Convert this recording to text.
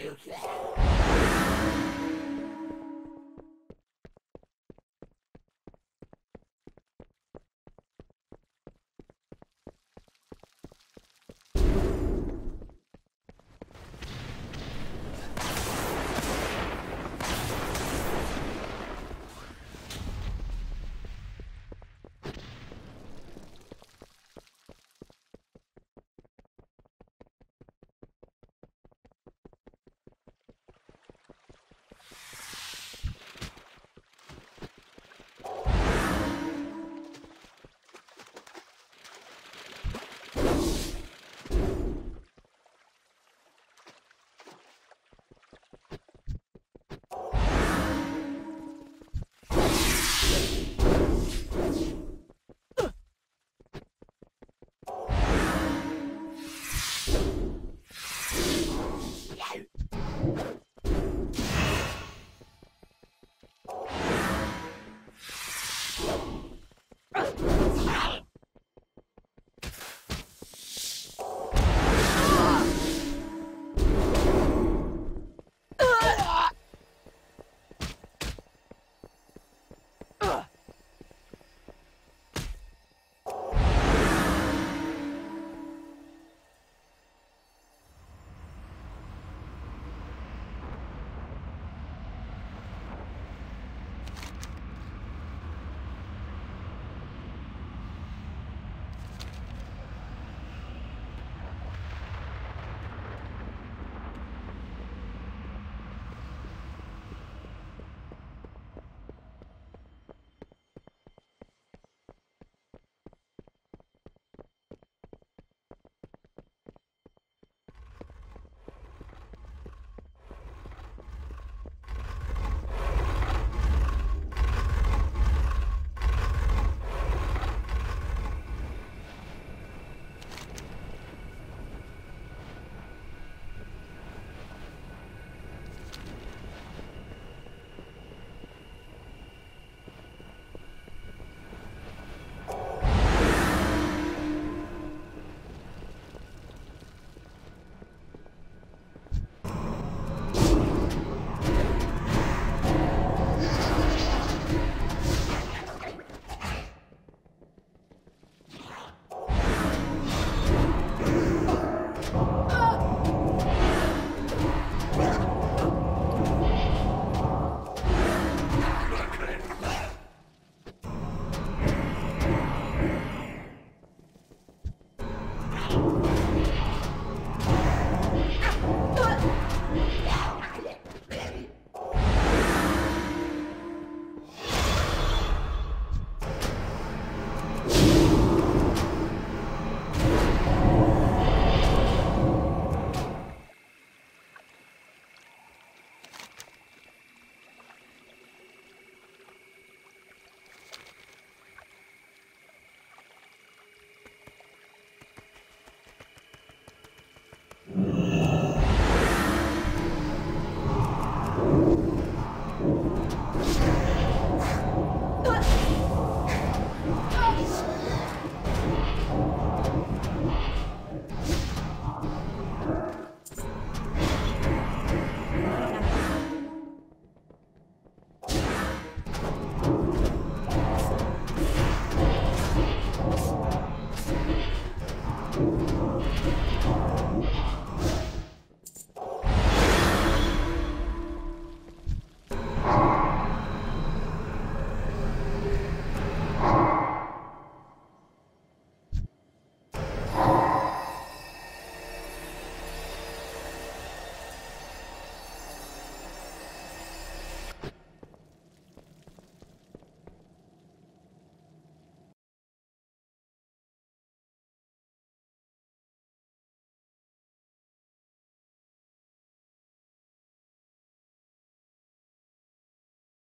Lucas.